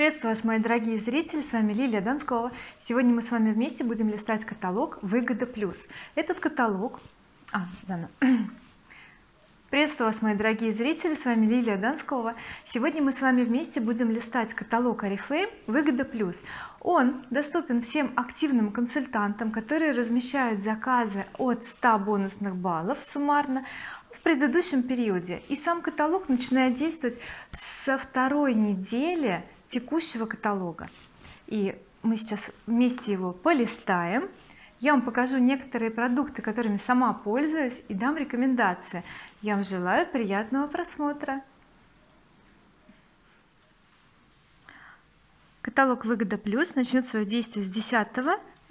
приветствую вас мои дорогие зрители с вами Лилия Донскова сегодня мы с вами вместе будем листать каталог выгода плюс этот каталог а, заново. Приветствую вас мои дорогие зрители с вами Лилия Донскова сегодня мы с вами вместе будем листать каталог oriflame выгода плюс он доступен всем активным консультантам которые размещают заказы от 100 бонусных баллов суммарно в предыдущем периоде. И сам каталог начинает действовать со второй недели текущего каталога. И мы сейчас вместе его полистаем. Я вам покажу некоторые продукты которыми сама пользуюсь и дам рекомендации. Я вам желаю приятного просмотра. Каталог выгода плюс начнет свое действие с 10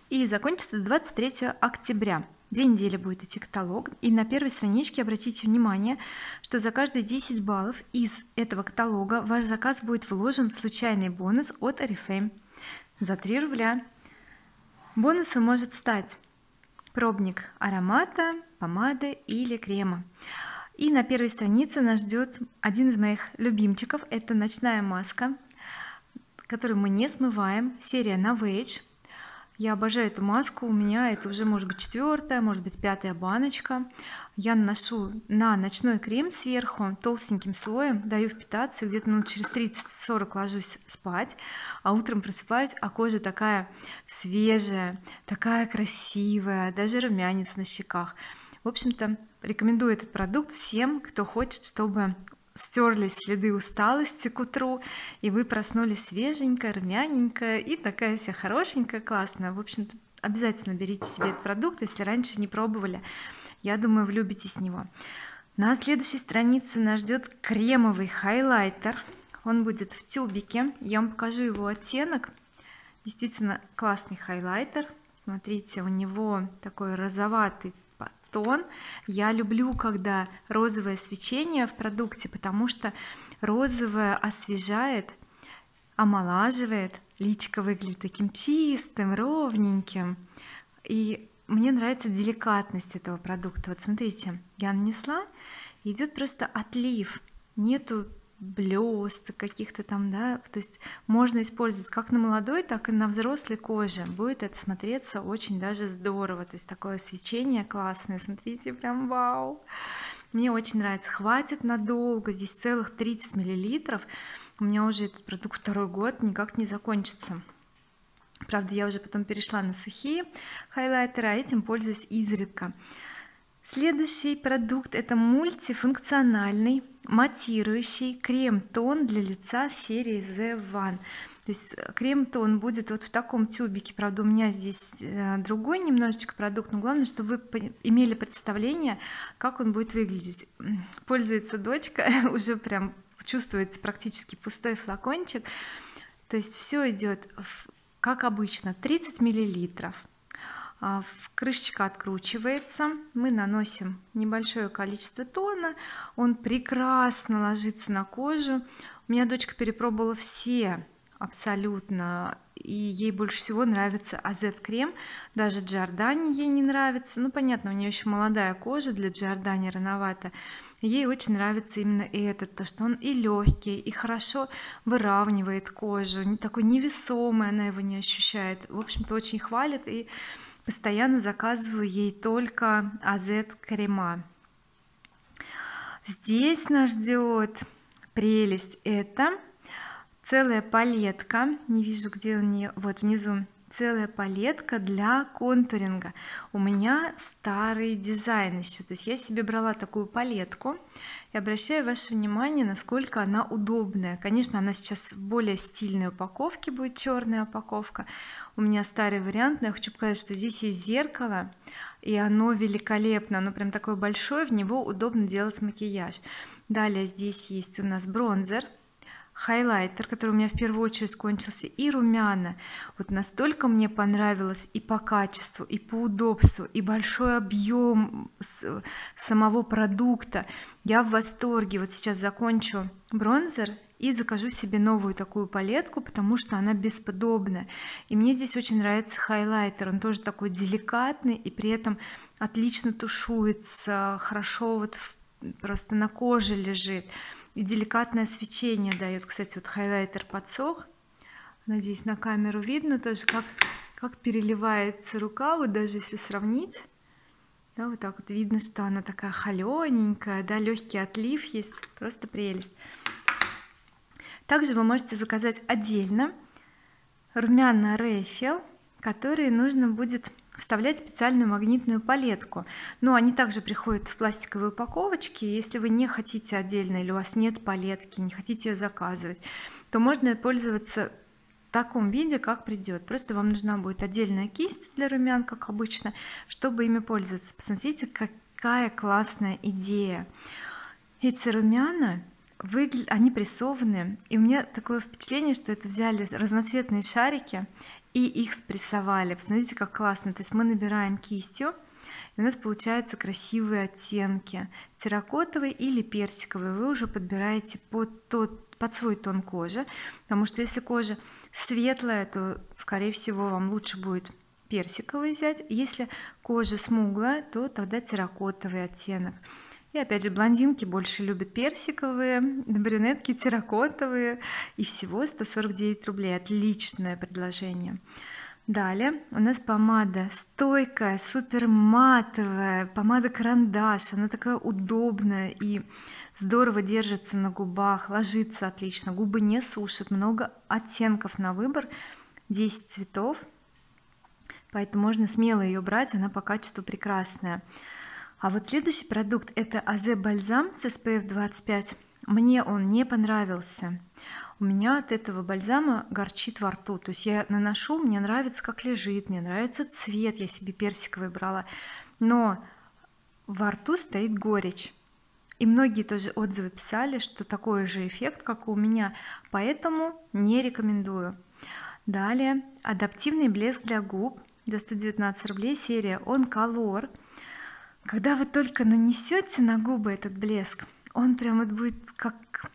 и закончится 23 октября две недели будет идти каталог. И на первой страничке обратите внимание что за каждые 10 баллов из этого каталога ваш заказ будет вложен случайный бонус от oriflame за 3 рубля бонусом может стать пробник аромата помады или крема. И на первой странице нас ждет один из моих любимчиков. Это ночная маска которую мы не смываем. Серия Novage я обожаю эту маску у меня это уже может быть четвертая может быть пятая баночка. Я наношу на ночной крем сверху толстеньким слоем даю впитаться где-то минут через 30-40 ложусь спать а утром просыпаюсь а кожа такая свежая такая красивая даже румянец на щеках. В общем-то рекомендую этот продукт всем кто хочет чтобы стерлись следы усталости к утру и вы проснулись свеженько румяненько и такая вся хорошенькая классная. В общем-то обязательно берите себе этот продукт если раньше не пробовали. Я думаю влюбитесь в него. На следующей странице нас ждет кремовый хайлайтер. Он будет в тюбике. Я вам покажу его оттенок. Действительно классный хайлайтер. Смотрите у него такой розоватый тон. Я люблю когда розовое свечение в продукте потому что розовое освежает омолаживает. Личико выглядит таким чистым ровненьким. И мне нравится деликатность этого продукта. Вот смотрите я нанесла идет просто отлив. Нету блесток каких-то там да то есть можно использовать как на молодой так и на взрослой коже. Будет это смотреться очень даже здорово. То есть такое свечение классное смотрите прям вау. Мне очень нравится. Хватит надолго. Здесь целых 30 миллилитров. У меня уже этот продукт второй год никак не закончится. Правда я уже потом перешла на сухие хайлайтеры а этим пользуюсь изредка. Следующий продукт это мультифункциональный матирующий крем-тон для лица серии The One. То есть крем-тон будет вот в таком тюбике. Правда у меня здесь э, другой немножечко продукт но главное чтобы вы имели представление как он будет выглядеть. Пользуется дочка уже прям чувствуется практически пустой флакончик. То есть все идет как обычно 30 миллилитров крышечка откручивается. Мы наносим небольшое количество тона. Он прекрасно ложится на кожу. У меня дочка перепробовала все абсолютно и ей больше всего нравится AZ крем даже Giordani ей не нравится. Ну понятно у нее еще молодая кожа для Giordani рановато. Ей очень нравится именно этот то что он и легкий и хорошо выравнивает кожу такой невесомый она его не ощущает. В общем-то очень хвалит и постоянно заказываю ей только AZ крема. Здесь нас ждет прелесть. Это целая палетка. Не вижу где у нее вот внизу целая палетка для контуринга. У меня старый дизайн еще то есть я себе брала такую палетку и обращаю ваше внимание насколько она удобная. Конечно она сейчас в более стильной упаковке будет черная упаковка. У меня старый вариант но я хочу показать что здесь есть зеркало и оно великолепно. Оно прям такое большое в него удобно делать макияж. Далее здесь есть у нас бронзер хайлайтер который у меня в первую очередь кончился и румяна. Вот настолько мне понравилось и по качеству и по удобству и большой объем самого продукта. Я в восторге. Вот сейчас закончу бронзер и закажу себе новую такую палетку потому что она бесподобная. И мне здесь очень нравится хайлайтер. Он тоже такой деликатный и при этом отлично тушуется хорошо вот в, просто на коже лежит. И деликатное свечение дает кстати вот хайлайтер подсох. Надеюсь на камеру видно тоже как как переливается рука вот даже если сравнить. Да, вот так вот видно что она такая холененькая да легкий отлив есть просто прелесть. Также вы можете заказать отдельно румяна Рейфел которые нужно будет вставлять специальную магнитную палетку. Но они также приходят в пластиковой упаковочке если вы не хотите отдельно или у вас нет палетки не хотите ее заказывать то можно пользоваться в таком виде как придет просто вам нужна будет отдельная кисть для румян как обычно чтобы ими пользоваться. Посмотрите какая классная идея. Эти румяна выглядят они прессованы и у меня такое впечатление что это взяли разноцветные шарики и их спрессовали. Посмотрите как классно. То есть мы набираем кистью и у нас получаются красивые оттенки. Терракотовый или персиковый вы уже подбираете под тот под свой тон кожи потому что если кожа светлая то скорее всего вам лучше будет персиковый взять. Если кожа смуглая то тогда терракотовый оттенок и опять же блондинки больше любят персиковые брюнетки терракотовые. И всего 149 рублей. Отличное предложение. Далее. У нас помада стойкая супер матовая помада карандаш. Она такая удобная и здорово держится на губах ложится отлично. Губы не сушат. Много оттенков на выбор. 10 цветов. Поэтому можно смело ее брать. Она по качеству прекрасная а вот следующий продукт это AZ бальзам с SPF 25 мне он не понравился. У меня от этого бальзама горчит во рту. То есть я наношу мне нравится как лежит мне нравится цвет. Я себе персиковый брала. Но во рту стоит горечь. И многие тоже отзывы писали что такой же эффект как у меня. Поэтому не рекомендую. Далее. Адаптивный блеск для губ за 119 рублей. Серия on color когда вы только нанесете на губы этот блеск он прям вот будет как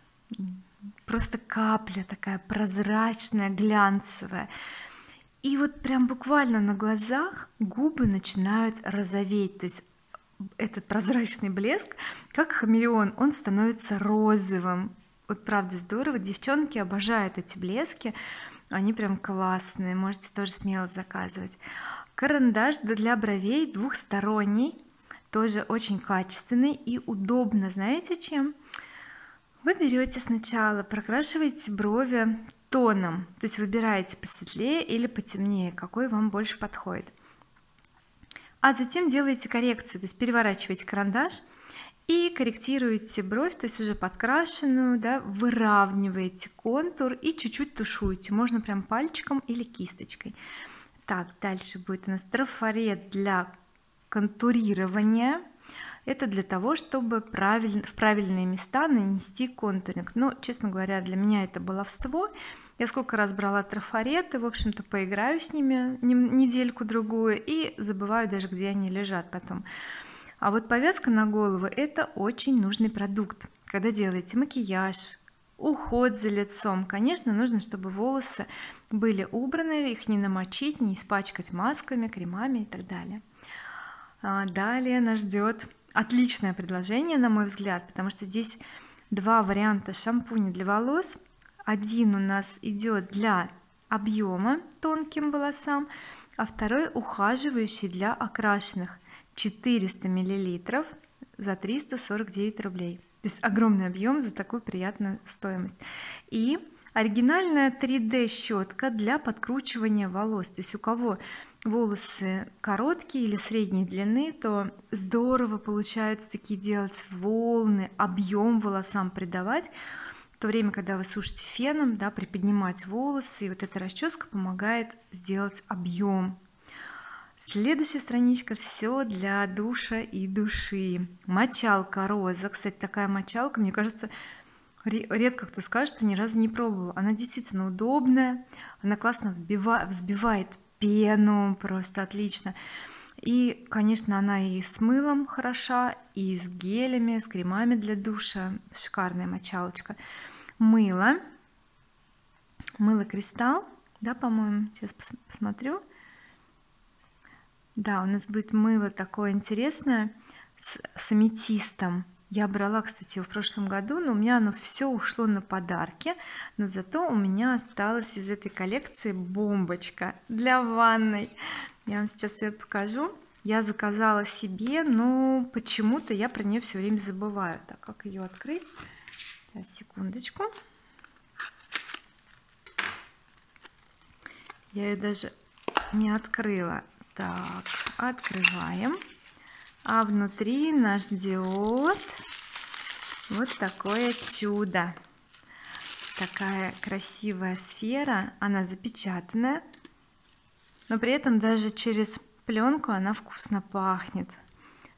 просто капля такая прозрачная глянцевая. И вот прям буквально на глазах губы начинают розоветь. То есть этот прозрачный блеск как хамелеон он становится розовым. Вот правда здорово. Девчонки обожают эти блески. Они прям классные. Можете тоже смело заказывать. Карандаш для бровей двухсторонний тоже очень качественный и удобно знаете чем? Вы берете сначала прокрашиваете брови тоном то есть выбираете посветлее или потемнее какой вам больше подходит. А затем делаете коррекцию то есть переворачиваете карандаш и корректируете бровь то есть уже подкрашенную да выравниваете контур и чуть-чуть тушуете можно прям пальчиком или кисточкой. Так дальше будет у нас трафарет для контурирования это для того чтобы правильно в правильные места нанести контуринг. Но честно говоря для меня это баловство. Я сколько раз брала трафареты в общем-то поиграю с ними недельку другую и забываю даже где они лежат потом. А вот повязка на голову это очень нужный продукт. Когда делаете макияж уход за лицом конечно нужно чтобы волосы были убраны их не намочить не испачкать масками кремами и так далее далее нас ждет отличное предложение на мой взгляд потому что здесь два варианта шампуня для волос. Один у нас идет для объема тонким волосам а второй ухаживающий для окрашенных 400 миллилитров за 349 рублей. То есть огромный объем за такую приятную стоимость. И оригинальная 3d щетка для подкручивания волос. То есть у кого волосы короткие или средней длины то здорово получается такие делать волны объем волосам придавать. В то время когда вы сушите феном да приподнимать волосы и вот эта расческа помогает сделать объем. Следующая страничка все для душа и души. Мочалка роза. Кстати такая мочалка мне кажется редко кто скажет что ни разу не пробовала. Она действительно удобная она классно вбивает, взбивает пену просто отлично. И конечно она и с мылом хороша и с гелями с кремами для душа. Шикарная мочалочка. Мыло. Мыло кристалл. Да по-моему сейчас пос посмотрю. Да у нас будет мыло такое интересное с, с аметистом я брала кстати в прошлом году но у меня оно все ушло на подарки но зато у меня осталась из этой коллекции бомбочка для ванной. Я вам сейчас ее покажу. Я заказала себе но почему-то я про нее все время забываю. Так как ее открыть? Сейчас секундочку. Я ее даже не открыла. Так открываем а внутри нас ждет вот такое чудо. Такая красивая сфера она запечатанная но при этом даже через пленку она вкусно пахнет.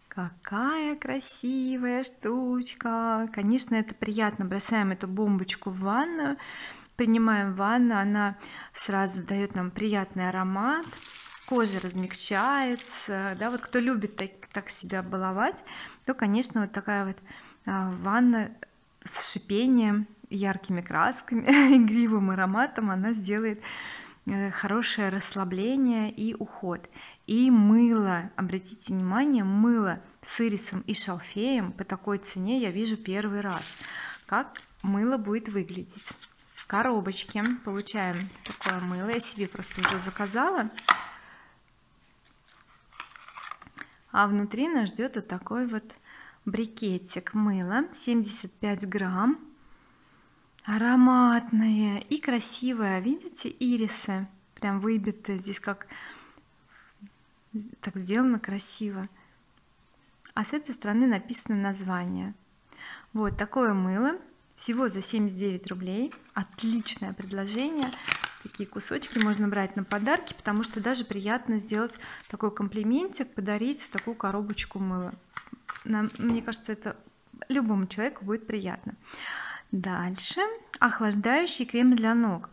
Какая красивая штучка! Конечно это приятно. Бросаем эту бомбочку в ванную принимаем ванну она сразу дает нам приятный аромат кожа размягчается. Да вот кто любит так, так себя баловать то конечно вот такая вот а, ванна с шипением яркими красками игривым ароматом она сделает э, хорошее расслабление и уход. И мыло обратите внимание мыло с ирисом и шалфеем по такой цене я вижу первый раз. Как мыло будет выглядеть? В коробочке получаем такое мыло я себе просто уже заказала а внутри нас ждет вот такой вот брикетик мыла 75 грамм. Ароматное и красивое. Видите ирисы прям выбиты здесь как так сделано красиво. А с этой стороны написано название. Вот такое мыло. Всего за 79 рублей. Отличное предложение такие кусочки можно брать на подарки потому что даже приятно сделать такой комплиментик подарить такую коробочку мыла. Нам, мне кажется это любому человеку будет приятно. Дальше. Охлаждающий крем для ног.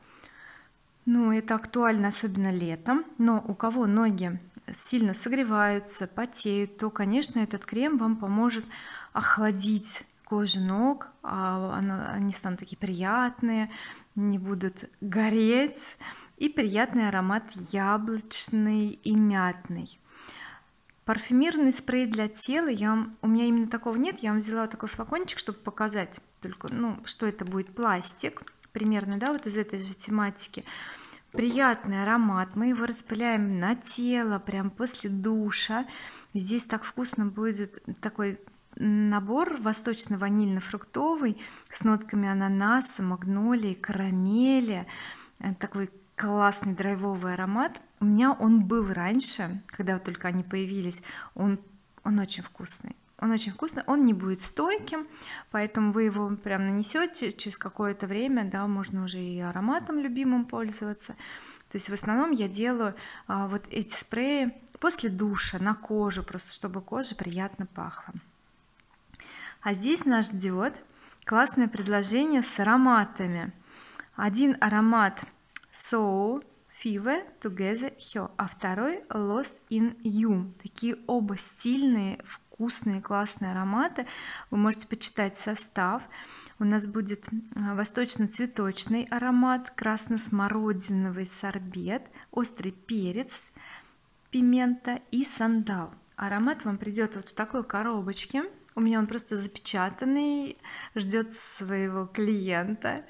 Ну это актуально особенно летом но у кого ноги сильно согреваются потеют то конечно этот крем вам поможет охладить кожу ног а они станут такие приятные не будут гореть. И приятный аромат яблочный и мятный. Парфюмированный спрей для тела я у меня именно такого нет. Я вам взяла такой флакончик чтобы показать только ну что это будет пластик примерно да вот из этой же тематики. Приятный аромат. Мы его распыляем на тело прям после душа. Здесь так вкусно будет такой набор восточно-ванильно-фруктовый с нотками ананаса магнолии карамели. Э, такой классный драйвовый аромат. У меня он был раньше когда только они появились. Он он очень вкусный. Он очень вкусный. Он не будет стойким поэтому вы его прям нанесете через какое-то время да можно уже и ароматом любимым пользоваться. То есть в основном я делаю а, вот эти спреи после душа на кожу просто чтобы кожа приятно пахла а здесь нас ждет классное предложение с ароматами. Один аромат So Fever Together Her а второй Lost in You. Такие оба стильные вкусные классные ароматы. Вы можете почитать состав. У нас будет а, восточно-цветочный аромат красно-смородиновый сорбет острый перец пимента и сандал. Аромат вам придет вот в такой коробочке у меня он просто запечатанный ждет своего клиента.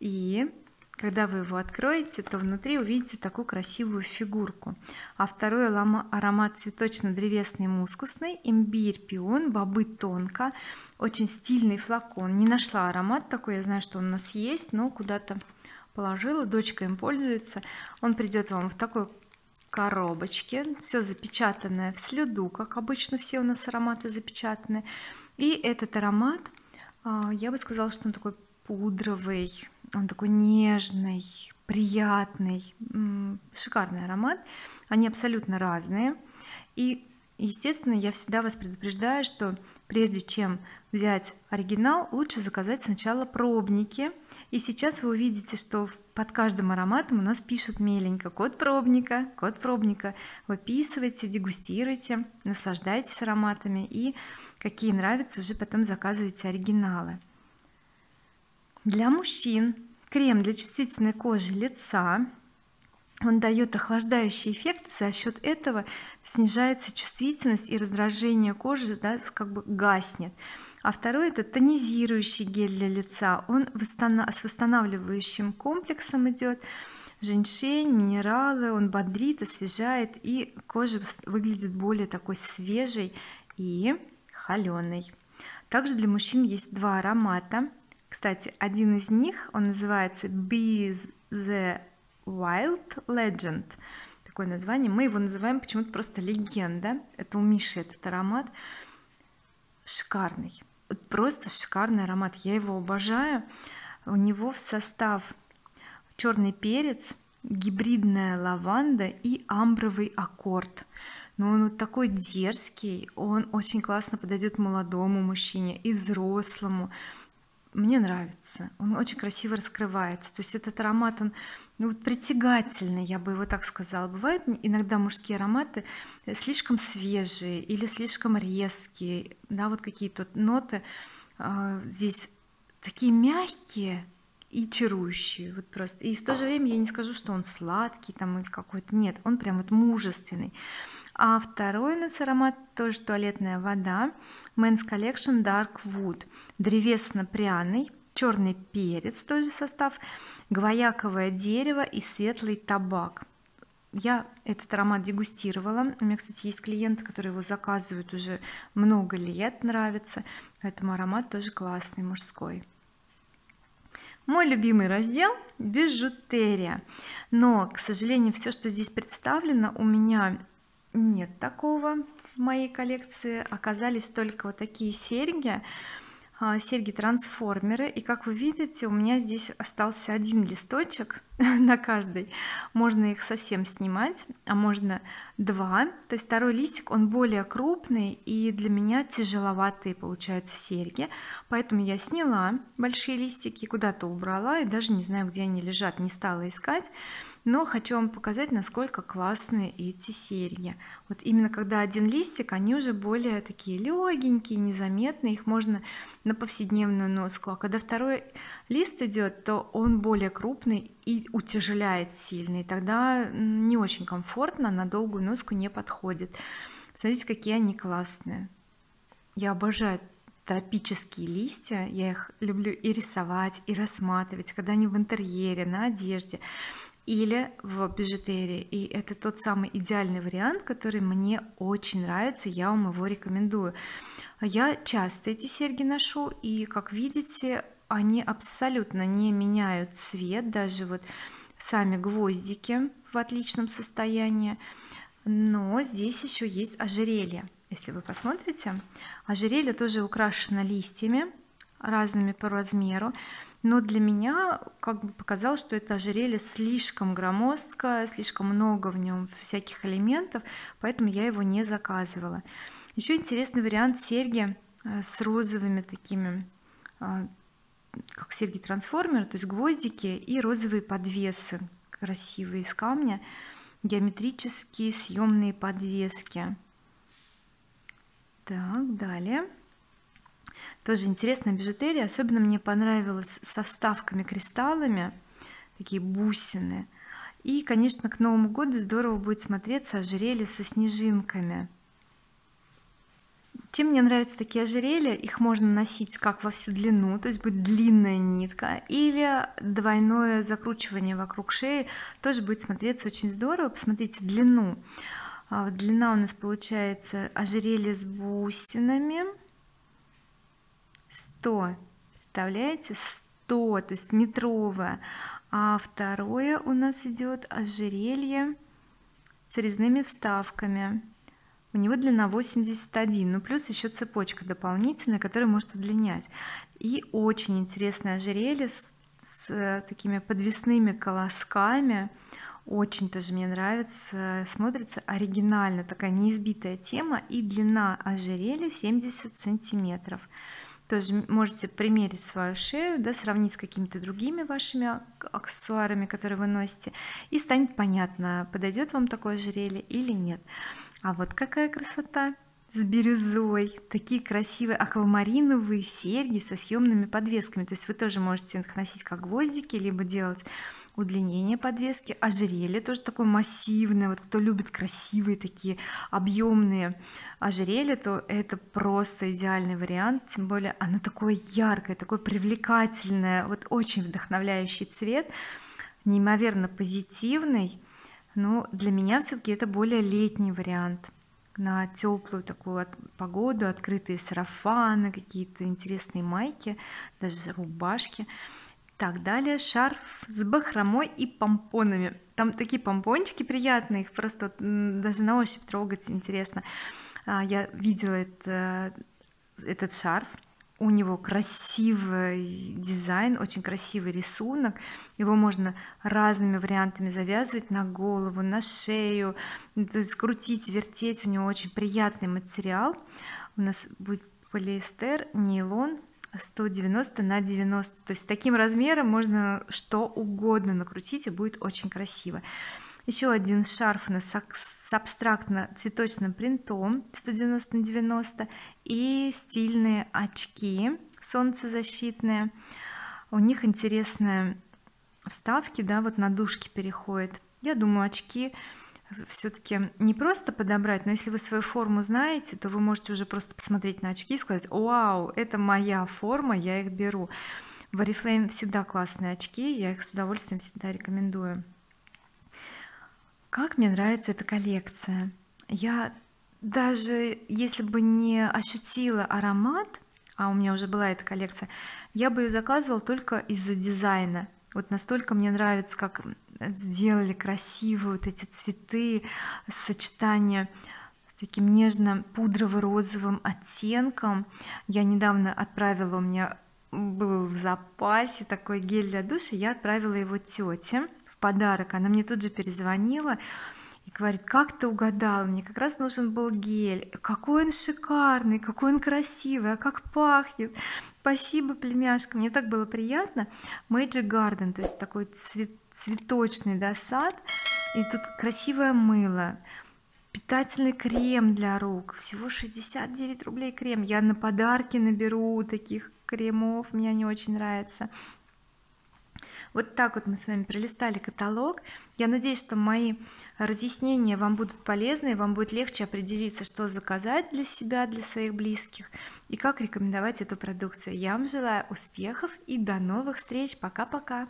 И когда вы его откроете то внутри увидите такую красивую фигурку. А второй аромат цветочно-древесный мускусный имбирь пион бобы тонко очень стильный флакон. Не нашла аромат такой я знаю что он у нас есть но куда-то положила дочка им пользуется. Он придет вам в такой коробочке все запечатанное в следу как обычно все у нас ароматы запечатаны. И этот аромат а, я бы сказала что он такой пудровый он такой нежный приятный шикарный аромат. Они абсолютно разные. И естественно я всегда вас предупреждаю что прежде чем взять оригинал лучше заказать сначала пробники. И сейчас вы увидите что под каждым ароматом у нас пишут меленько код пробника код пробника. Выписывайте дегустируйте наслаждайтесь ароматами и какие нравятся уже потом заказывайте оригиналы. Для мужчин крем для чувствительной кожи лица он дает охлаждающий эффект за счет этого снижается чувствительность и раздражение кожи да, как бы гаснет. А второй это тонизирующий гель для лица. Он с восстанавливающим комплексом идет женьшень минералы он бодрит освежает и кожа выглядит более такой свежей и холеной также для мужчин есть два аромата. Кстати один из них он называется Be the Wild Legend. Такое название. Мы его называем почему-то просто легенда это у Миши этот аромат. Шикарный. Просто шикарный аромат. Я его обожаю. У него в состав черный перец гибридная лаванда и амбровый аккорд. Но он вот такой дерзкий. Он очень классно подойдет молодому мужчине и взрослому мне нравится он очень красиво раскрывается то есть этот аромат он ну, вот притягательный я бы его так сказала. Бывают иногда мужские ароматы слишком свежие или слишком резкие да вот какие-то ноты э, здесь такие мягкие и чарующий вот просто. И в то же время я не скажу что он сладкий там или какой-то нет он прям вот мужественный а второй у нас аромат тоже туалетная вода. Men's Collection Dark Wood. Древесно-пряный черный перец тоже состав гвояковое дерево и светлый табак. Я этот аромат дегустировала. У меня кстати есть клиенты которые его заказывают уже много лет нравится. Поэтому аромат тоже классный мужской. Мой любимый раздел бижутерия. Но к сожалению все что здесь представлено у меня нет такого в моей коллекции. Оказались только вот такие серьги а, серьги трансформеры и как вы видите у меня здесь остался один листочек на каждой. Можно их совсем снимать а можно два. То есть второй листик он более крупный и для меня тяжеловатые получаются серьги. Поэтому я сняла большие листики куда-то убрала и даже не знаю где они лежат не стала искать. Но хочу вам показать насколько классные эти серьги. Вот именно когда один листик они уже более такие легенькие незаметные их можно на повседневную носку. А когда второй лист идет то он более крупный и утяжеляет сильно и тогда не очень комфортно на долгую носку не подходит. Смотрите какие они классные. Я обожаю тропические листья я их люблю и рисовать и рассматривать когда они в интерьере на одежде или в бижутерии. И это тот самый идеальный вариант который мне очень нравится я вам его рекомендую. Я часто эти серьги ношу и как видите они абсолютно не меняют цвет даже вот сами гвоздики в отличном состоянии. Но здесь еще есть ожерелье. Если вы посмотрите ожерелье тоже украшено листьями разными по размеру. Но для меня как бы показалось что это ожерелье слишком громоздкое слишком много в нем всяких элементов поэтому я его не заказывала. Еще интересный вариант серьги э, с розовыми такими э, как серьги трансформер то есть гвоздики и розовые подвесы красивые из камня геометрические съемные подвески. Так далее. Тоже интересная бижутерия. Особенно мне понравилось со вставками кристаллами такие бусины. И конечно к Новому году здорово будет смотреться ожерелье со снежинками чем мне нравятся такие ожерелья их можно носить как во всю длину то есть будет длинная нитка или двойное закручивание вокруг шеи тоже будет смотреться очень здорово. Посмотрите длину. А длина у нас получается ожерелье с бусинами. 100 представляете? 100 то есть метровое. А второе у нас идет ожерелье с резными вставками у него длина 81 ну плюс еще цепочка дополнительная которая может удлинять. И очень интересное ожерелье с, с такими подвесными колосками. Очень тоже мне нравится смотрится оригинально такая неизбитая тема и длина ожерелья 70 сантиметров. Тоже можете примерить свою шею да, сравнить с какими-то другими вашими аксессуарами которые вы носите и станет понятно подойдет вам такое ожерелье или нет а вот какая красота! С бирюзой. Такие красивые аквамариновые серьги со съемными подвесками. То есть вы тоже можете их носить как гвоздики либо делать удлинение подвески. Ожерелье тоже такое массивное. Вот кто любит красивые такие объемные ожерелья то это просто идеальный вариант. Тем более оно такое яркое такое привлекательное. Вот очень вдохновляющий цвет. Неимоверно позитивный но для меня все-таки это более летний вариант. На теплую такую погоду открытые сарафаны какие-то интересные майки даже рубашки. Так далее шарф с бахромой и помпонами. Там такие помпончики приятные их просто даже на ощупь трогать интересно. А, я видела это, этот шарф у него красивый дизайн очень красивый рисунок. Его можно разными вариантами завязывать на голову на шею то есть крутить вертеть. У него очень приятный материал. У нас будет полиэстер нейлон 190 на 90 то есть таким размером можно что угодно накрутить и будет очень красиво. Еще один шарф у нас с абстрактно-цветочным принтом 190 на 90 и стильные очки солнцезащитные. У них интересные вставки да вот на дужки переходит я думаю очки все-таки не просто подобрать но если вы свою форму знаете то вы можете уже просто посмотреть на очки и сказать вау это моя форма я их беру в oriflame всегда классные очки я их с удовольствием всегда рекомендую как мне нравится эта коллекция. Я даже если бы не ощутила аромат а у меня уже была эта коллекция я бы ее заказывала только из-за дизайна. Вот настолько мне нравится как сделали красивые вот эти цветы сочетание с таким нежно-пудрово-розовым оттенком. Я недавно отправила у меня был в запасе такой гель для душа я отправила его тете подарок. Она мне тут же перезвонила и говорит как ты угадал мне как раз нужен был гель. Какой он шикарный какой он красивый а как пахнет! Спасибо племяшка! Мне так было приятно. Magic Garden то есть такой цвет, цветочный да, сад. И тут красивое мыло. Питательный крем для рук. Всего 69 рублей крем. Я на подарки наберу. Таких кремов мне они очень нравятся вот так вот мы с вами пролистали каталог. Я надеюсь что мои разъяснения вам будут полезны вам будет легче определиться что заказать для себя для своих близких и как рекомендовать эту продукцию. Я вам желаю успехов и до новых встреч. Пока пока